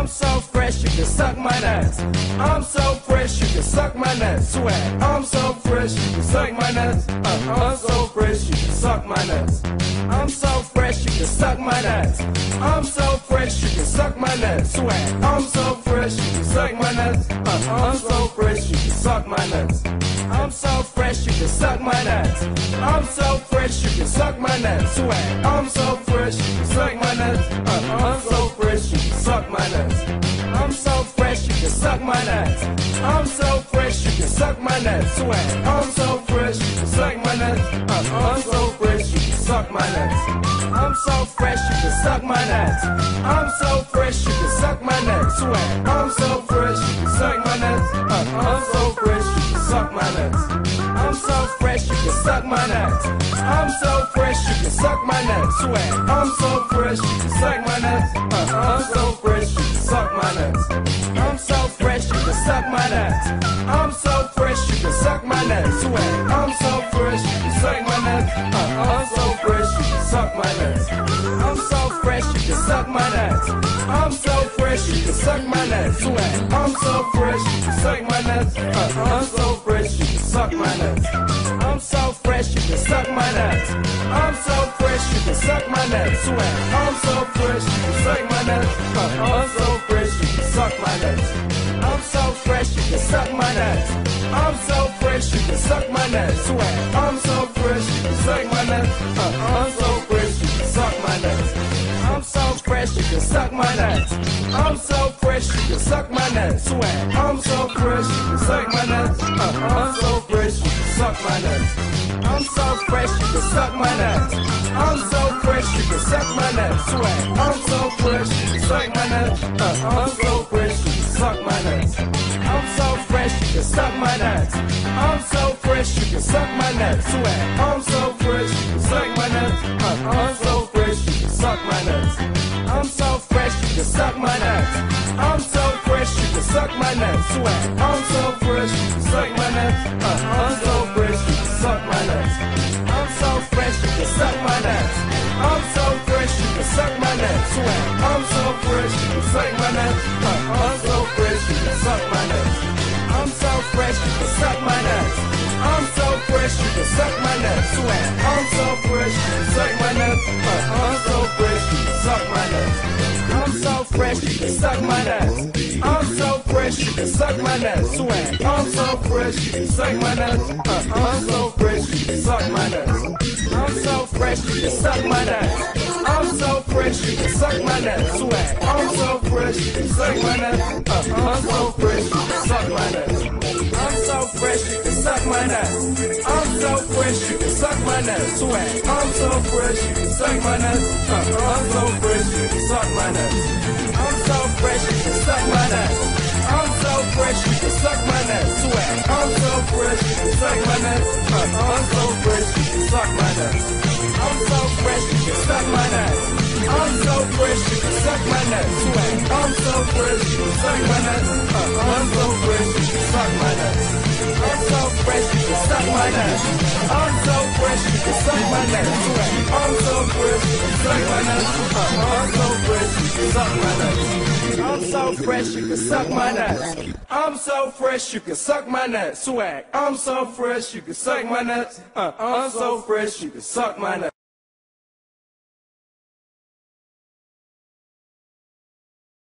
I'm so fresh, you can suck my nuts. I'm so fresh, you can suck my nuts. Swag. I'm so fresh, you can suck my nuts. Uh, I'm so fresh, you can suck my nuts. I'm so fresh, you can suck my nuts. I'm so fresh, you can suck my nuts. Swag. I'm so fresh, you can suck my nuts. Uh, I'm so fresh, you can suck my nuts. I'm so fresh, you can suck my nuts. I'm so fresh, you can suck my nuts. Swag. I'm so fresh, my nuts. I'm so fresh, you can suck my nuts. I'm so fresh, you can suck my nuts. Swag. I'm so fresh, you can suck my nuts. Uh, I'm so fresh, you can suck my nuts. I'm so fresh, you can suck my nuts. I'm so fresh, you can suck my nuts. Swag. I'm so fresh, you can suck my nuts. Uh, I'm so fresh, you can suck my nuts. I'm so fresh, you can suck my nuts. I'm so fresh, you can suck my nuts. Swag. I'm so fresh, you can suck my nuts. Uh, I'm so fresh, nuts. I'm so fresh, you can suck my nuts. I'm so fresh, you can suck my nuts. Uh, I'm so fresh, you can suck my nuts. I'm so fresh, you can suck my nuts. I'm so fresh, you can suck my nuts. I'm so fresh, you can suck my nuts. Uh, I'm so fresh, you can suck my nuts. I'm so fresh, you can suck my nuts. I'm so fresh, you can suck my nuts. I'm so fresh, you can suck my nuts. Uh, I'm so fresh, you can suck my nuts. I'm so fresh, you can suck my nuts. I'm so fresh, you can suck my nuts. Swag. I'm so fresh, you can suck my nuts. Uh, I'm so fresh, you can suck my nuts. I'm so fresh, you can suck my nuts. I'm so fresh, you can suck my nuts. Swag. I'm so fresh, you can suck my nuts. Uh, I'm so fresh, you can suck my nuts. I'm so fresh, you can suck my nuts. I'm so fresh, you can suck my nuts. Swag. I'm so fresh, you can suck my nuts. Uh, I'm so can suck my nuts. I'm so fresh, you can suck my nuts. Swag. I'm so fresh, you can suck my nuts. Uh, I'm so fresh, you can suck my nuts. I'm so fresh, you can suck my nuts. I'm so fresh, you can suck my nuts. Swag. I'm so fresh, you can suck my nuts. Uh, I'm so fresh, you can suck my nuts. I'm so fresh, you can suck my nuts. I'm so fresh, you can suck my nuts. Swag. I'm so fresh, you can suck my nuts. Uh, I'm so fresh, you can suck my nuts. Suck my nuts. Swag. I'm so fresh, suck my nuts. Uh, I'm so fresh, suck my nuts. I'm so fresh, suck my nuts. I'm so fresh, suck my nuts. Swag. I'm so fresh, suck my nuts. Uh, I'm so fresh, suck my nuts. I'm so fresh, suck my nuts. I'm so fresh, suck my nuts. Swag. I'm so fresh, suck my nuts. Uh, I'm so fresh, suck my nuts. I'm so fresh, suck my nuts. My nuts. Swag. I'm so fresh, you can suck my nuts. Uh, I'm so fresh, you can suck my nuts. I'm so fresh, you can suck my nuts. I'm so fresh, you can suck my nuts. Swag. I'm so fresh, you can suck my nuts. Uh, I'm so fresh, you can suck my nuts. I'm so fresh, you can suck my nuts. I'm so fresh, you can suck my nuts. Swag. I'm so fresh, you can suck my nuts. Uh, I'm so fresh, you can suck my nuts. I'm so fresh, you can suck my so I'm so fresh, you can suck my nuts. I'm so fresh, you can suck my nuts. I'm so fresh, you can suck my nuts. I'm so fresh, you can suck my nuts. Swag. I'm so fresh, you can suck my nuts. Uh, I'm so fresh, you can suck my nuts.